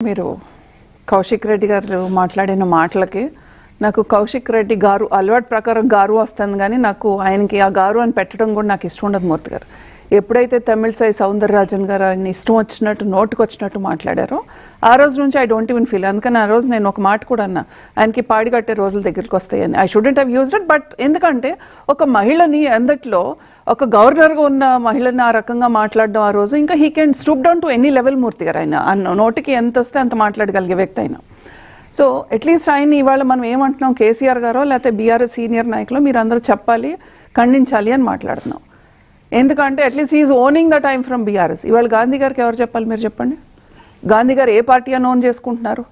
మీరు కౌశిక్ రెడ్డి గారు మాట్లాడిన మాటలకి నాకు కౌశిక్ రెడ్డి గారు అలవాటు ప్రకారం గారు వస్తుంది కానీ నాకు ఆయనకి ఆ గారు అని పెట్టడం కూడా నాకు ఇష్టం ఉండదు మూర్తి గారు. ఎప్పుడైతే తమిళసై సౌందరరాజన్ గారు ఆయన ఇష్టం వచ్చినట్టు నోటుకు వచ్చినట్టు మాట్లాడారో ఆ రోజు నుంచి ఐ డోంట్ ఈవెన్ ఫీల్ అందుకని ఆ రోజు నేను ఒక మాట కూడా అన్నా ఆయనకి పాడి కట్టే రోజుల దగ్గరికి వస్తాయని. I shouldn't have used it but ఎందుకంటే ఒక మహిళని అందట్లో ఒక గవర్నర్గా ఉన్న మహిళని ఆ రకంగా మాట్లాడడం ఆ రోజు ఇంకా he can stoop down to any level Murthy గారు ఆయన. అన్న నోటికి ఎంత వస్తే అంత మాట్లాడగలిగే వ్యక్తి అయినా సో అట్లీస్ట్ ఆయన ఇవాళ మనం ఏమంటున్నాం కేసీఆర్ గారో లేకపోతే బీఆర్ఎస్ సీనియర్ నాయకులు మీరు అందరూ చెప్పాలి ఖండించాలి అని మాట్లాడుతున్నాం. ఎందుకంటే at least is owning the time from BRS ఇవాళ గాంధీ గారికి ఎవరు చెప్పాలి మీరు చెప్పండి? గాంధీ గారు ఏ పార్టీ అని ఓన్ చేసుకుంటున్నారు?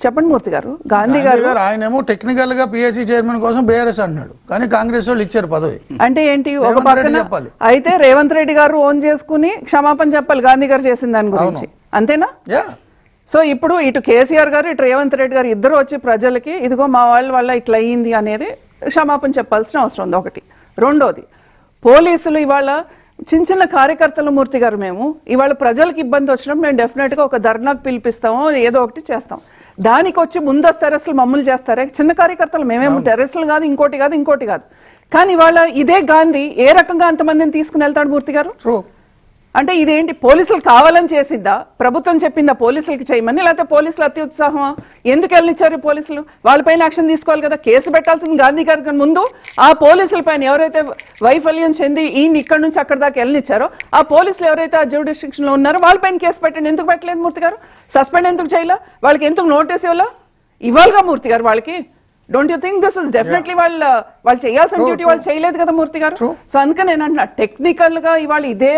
చెప్పండి మూర్తి గారు. గాంధీ గారు ఆయనేమో టెక్నికల్గా పిఎస్సీ చైర్మన్ కోసం బీఆర్ఎస్ అంటున్నాడు. కానీ కాంగ్రెస్ వాళ్ళు ఇచ్చారు పదవి. అంటే ఏంటి? ఒక పక్కన చెప్పాలి. అయితే రేవంత్ రెడ్డి గారు ఓన్ చేసుకుని క్షమాపణ చెప్పాలి గాంధీ గారు చేసిన దాని గురించి. అంతేనా? సో ఇప్పుడు ఇటు కేసీఆర్ గారు ఇటు రేవంత్ రెడ్డి గారు ఇద్దరు వచ్చి ప్రజలకి ఇదిగో మా వాళ్ళ వల్ల ఇట్లా అయ్యింది అనేది క్షమాపణ చెప్పాల్సిన అవసరం ఉంది. ఒకటి. రెండోది పోలీసులు ఇవాళ చిన్న చిన్న కార్యకర్తల మూర్తి గారు మేము. ఇవాళ ప్రజలకు ఇబ్బంది వచ్చినప్పుడు మేము డెఫినెట్గా ఒక ధర్నాకు పిలిపిస్తాము ఏదో ఒకటి చేస్తాం. దానికి వచ్చి ముందస్తు అరెస్టులు మమ్మల్ని చేస్తారే? చిన్న కార్యకర్తలు మేమేం టెర్రస్లు కాదు ఇంకోటి కాదు ఇంకోటి కాదు. కానీ ఇవాళ ఇదే గాంధీ ఏ రకంగా అంతమందిని తీసుకుని వెళ్తాడు మూర్తి గారు? ట్రూ అంటే ఇదేంటి? పోలీసులు కావాలని చేసిద్దా? ప్రభుత్వం చెప్పిందా పోలీసులకి చేయమని? లేకపోతే పోలీసులు అతి ఉత్సాహమా ఎందుకు వెళ్ళనిచ్చారు ఈ పోలీసులు? వాళ్ళపైన యాక్షన్ తీసుకోవాలి కదా? కేసు పెట్టాల్సింది గాంధీ గారి ముందు ఆ పోలీసుల పైన ఎవరైతే వైఫల్యం చెంది ఈయన ఇక్కడ నుంచి అక్కడ దాకా వెళ్ళనిచ్చారో ఆ పోలీసులు ఎవరైతే ఆ లో ఉన్నారో వాళ్ళపైన కేసు పెట్టండి. ఎందుకు పెట్టలేదు మూర్తి గారు? సస్పెండ్ ఎందుకు చేయాల? వాళ్ళకి ఎందుకు నోటీస్ ఇవ్వాలా? ఇవ్వాలిగా మూర్తి గారు వాళ్ళకి. Don't you think this is definitely వాళ్ళ వాళ్ళు చేయాల్సిన డ్యూటీ? వాళ్ళు చేయలేదు కదా మూర్తి గారు? సో అందుకని నేను అంటున్నా టెక్నికల్గా ఇవాళ ఇదే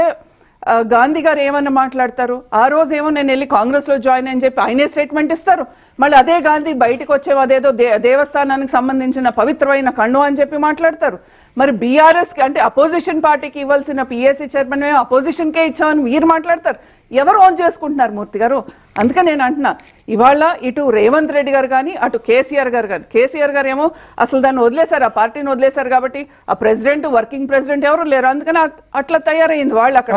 గాంధీ గారు ఏమన్నా మాట్లాడతారు? ఆ రోజు ఏమో నేను వెళ్ళి కాంగ్రెస్లో జాయిన్ అని చెప్పి ఆయనే స్టేట్మెంట్ ఇస్తారు. మళ్ళీ అదే గాంధీ బయటకు వచ్చే అదేదో దే- దేవస్థానానికి సంబంధించిన పవిత్రమైన కన్ను అని చెప్పి మాట్లాడతారు. మరి బీఆర్ఎస్కి అంటే అపోజిషన్ పార్టీకి ఇవ్వాల్సిన పిఎస్సీ చైర్మన్ మేము అపోజిషన్ కే ఇచ్చామని మీరు మాట్లాడతారు. ఎవరు ఓన్ చేసుకుంటున్నారు మూర్తి గారు? అందుకే నేను అంటున్నా ఇవాళ ఇటు రేవంత్ రెడ్డి గారు కానీ అటు కేసీఆర్ గారు కానీ కేసీఆర్ గారు ఏమో అసలు దాన్ని వదిలేశారు ఆ పార్టీని వదిలేశారు కాబట్టి ఆ ప్రెసిడెంట్ వర్కింగ్ ప్రెసిడెంట్ ఎవరు లేరు. అందుకని అట్లా తయారైంది వాళ్ళు అక్కడ.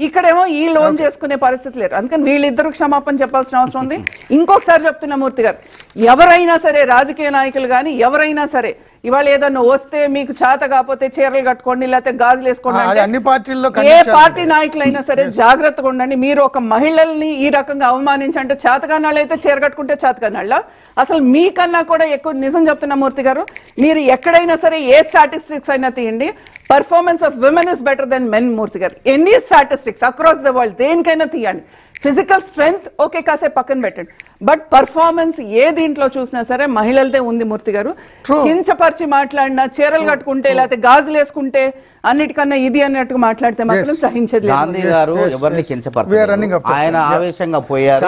ఇక్కడేమో ఈ లోన్ చేసుకునే పరిస్థితి లేరు అందుకని వీళ్ళిద్దరు క్షమాపణ చెప్పాల్సిన అవసరం ఉంది. ఇంకొకసారి చెప్తున్నా మూర్తి గారు ఎవరైనా సరే రాజకీయ నాయకులు కానీ ఎవరైనా సరే ఇవాళ ఏదన్నా వస్తే మీకు చేత కాకపోతే చీరలు కట్టుకోండి లేకపోతే గాజులు వేసుకోండి అన్ని పార్టీల్లో ఏ పార్టీ నాయకులైనా సరే జాగ్రత్తగా ఉండండి. మీరు ఒక మహిళల్ని ఈ రకంగా అవమానించంటే చేతకానాళ్ళు అయితే చీర కట్టుకుంటే చేతకానాళ్ళ అసలు మీకన్నా కూడా ఎక్కువ నిజం చెప్తున్నా మూర్తి గారు మీరు ఎక్కడైనా సరే ఏ స్టాటిస్టిక్స్ అయినా తీయండి. Performance of women is better than men Murthy గారు any statistics across the world దేనికైనా తీయండి. ఫిజికల్ స్ట్రెంగ్త్ ఓకే కాసేపు పక్కన పెట్టండి. బట్ పర్ఫార్మెన్స్ ఏ దీంట్లో చూసినా సరే మహిళలదే ఉంది మూర్తి గారు కించపరిచి మాట్లాడినా చీరలు కట్టుకుంటే లేకపోతే గాజులు వేసుకుంటే అన్నిటికన్నా ఇది అన్నట్టుగా మాట్లాడితే మాత్రం సహించేది గాంధీ గారు ఎవరిని ఆయన. ఆవేశంగా పోయారు.